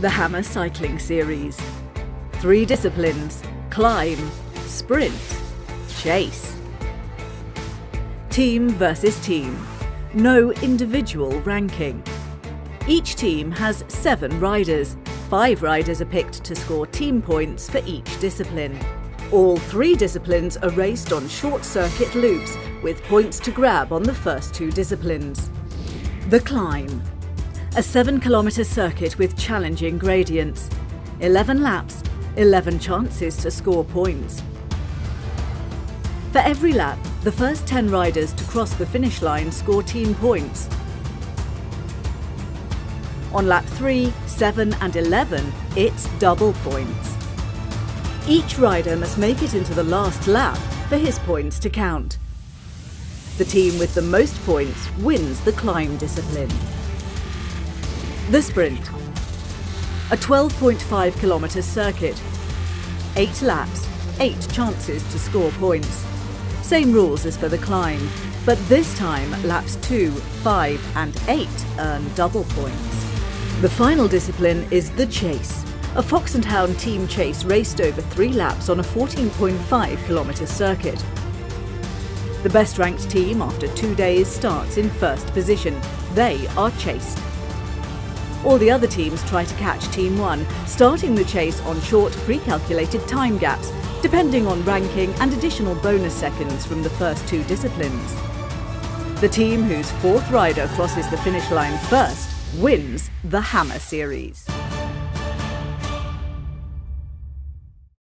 the Hammer Cycling Series. Three disciplines climb, sprint, chase. Team versus team. No individual ranking. Each team has seven riders. Five riders are picked to score team points for each discipline. All three disciplines are raced on short circuit loops with points to grab on the first two disciplines. The Climb. A 7 kilometre circuit with challenging gradients. 11 laps, 11 chances to score points. For every lap, the first 10 riders to cross the finish line score team points. On lap 3, 7 and 11, it's double points. Each rider must make it into the last lap for his points to count. The team with the most points wins the climb discipline. The sprint. A 12.5 kilometre circuit. Eight laps, eight chances to score points. Same rules as for the climb, but this time laps 2, 5 and 8 earn double points. The final discipline is the chase. A fox and hound team chase raced over three laps on a 14.5 kilometre circuit. The best ranked team after two days starts in first position. They are chased. All the other teams try to catch Team 1, starting the chase on short pre-calculated time gaps, depending on ranking and additional bonus seconds from the first two disciplines. The team whose fourth rider crosses the finish line first wins the Hammer Series.